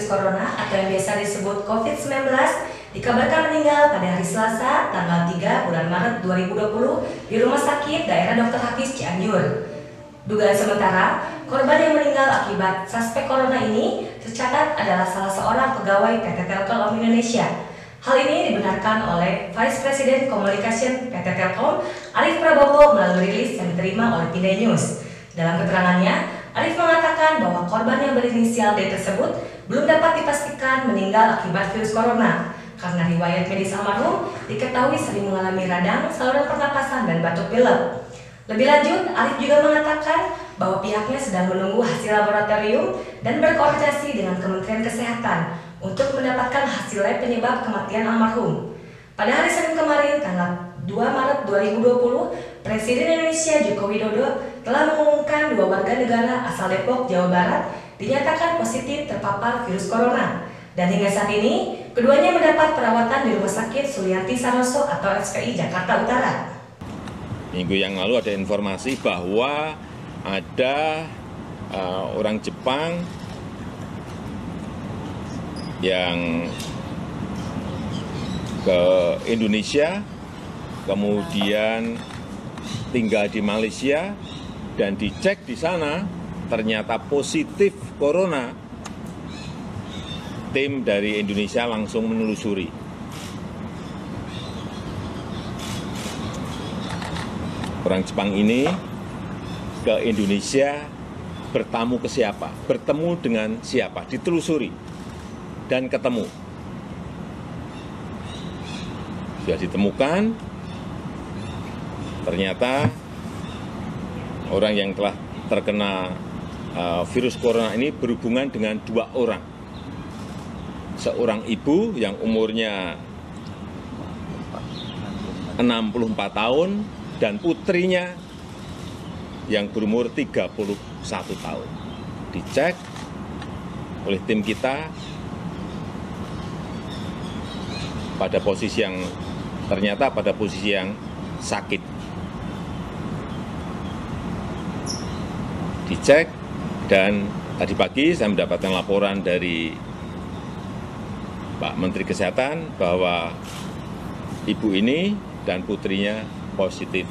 Virus corona atau yang biasa disebut COVID-19 dikabarkan meninggal pada hari Selasa tanggal 3 bulan Maret 2020 di Rumah Sakit Daerah Dr. Hafiz Cianjur. Dugaan sementara, korban yang meninggal akibat suspek corona ini tercatat adalah salah seorang pegawai PT Telkom Indonesia. Hal ini dibenarkan oleh Vice President Communication PT Telkom, Arif Prabowo melalui rilis yang diterima oleh Pindai News. Dalam keterangannya, Arif mengatakan bahwa korban yang berinisial D tersebut belum dapat dipastikan meninggal akibat virus corona karena riwayat medis almarhum diketahui sering mengalami radang, saluran pernapasan, dan batuk pilek. Lebih lanjut, Arif juga mengatakan bahwa pihaknya sedang menunggu hasil laboratorium dan berkoordinasi dengan Kementerian Kesehatan untuk mendapatkan hasil lab penyebab kematian almarhum. Pada hari Senin kemarin, tanggal 2 Maret 2020, Presiden Indonesia Joko Widodo telah mengumumkan dua warga negara asal Depok, Jawa Barat dinyatakan positif terpapar virus corona. Dan hingga saat ini, keduanya mendapat perawatan di Rumah Sakit Sulianti Saroso atau SPI Jakarta Utara. Minggu yang lalu ada informasi bahwa ada uh, orang Jepang yang ke Indonesia kemudian tinggal di Malaysia dan dicek di sana ternyata positif corona, tim dari Indonesia langsung menelusuri. Orang Jepang ini ke Indonesia bertamu ke siapa, bertemu dengan siapa, ditelusuri dan ketemu. Sudah ditemukan, ternyata orang yang telah terkena uh, virus corona ini berhubungan dengan dua orang. Seorang ibu yang umurnya 64 tahun dan putrinya yang berumur 31 tahun. Dicek oleh tim kita pada posisi yang ternyata pada posisi yang sakit. Dicek dan tadi pagi saya mendapatkan laporan dari Pak Menteri Kesehatan bahwa ibu ini dan putrinya positif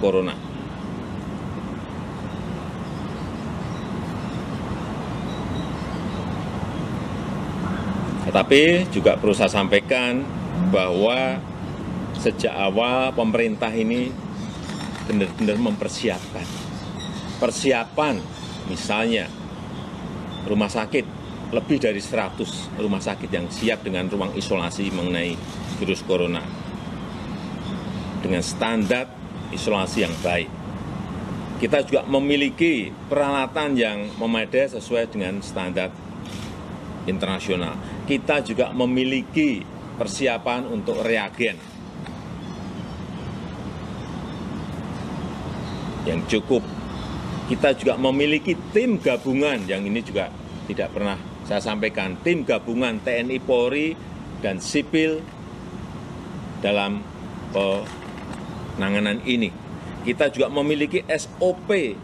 corona. Tetapi juga perlu saya sampaikan bahwa sejak awal pemerintah ini benar-benar mempersiapkan. Persiapan misalnya rumah sakit, lebih dari 100 rumah sakit yang siap dengan ruang isolasi mengenai virus corona. Dengan standar isolasi yang baik. Kita juga memiliki peralatan yang memadai sesuai dengan standar internasional. Kita juga memiliki persiapan untuk reagen yang cukup. Kita juga memiliki tim gabungan yang ini juga tidak pernah saya sampaikan, tim gabungan TNI Polri dan sipil dalam penanganan ini. Kita juga memiliki SOP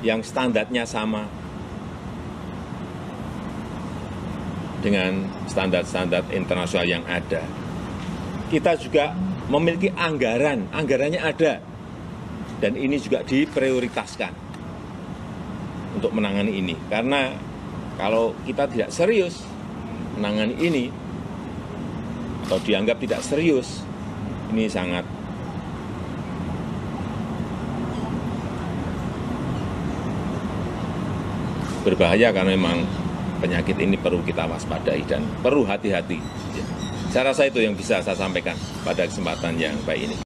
yang standarnya sama dengan standar-standar internasional yang ada. Kita juga memiliki anggaran, anggarannya ada, dan ini juga diprioritaskan untuk menangani ini. Karena kalau kita tidak serius menangani ini, atau dianggap tidak serius, ini sangat berbahaya karena memang penyakit ini perlu kita waspadai dan perlu hati-hati. Saya rasa itu yang bisa saya sampaikan pada kesempatan yang baik ini.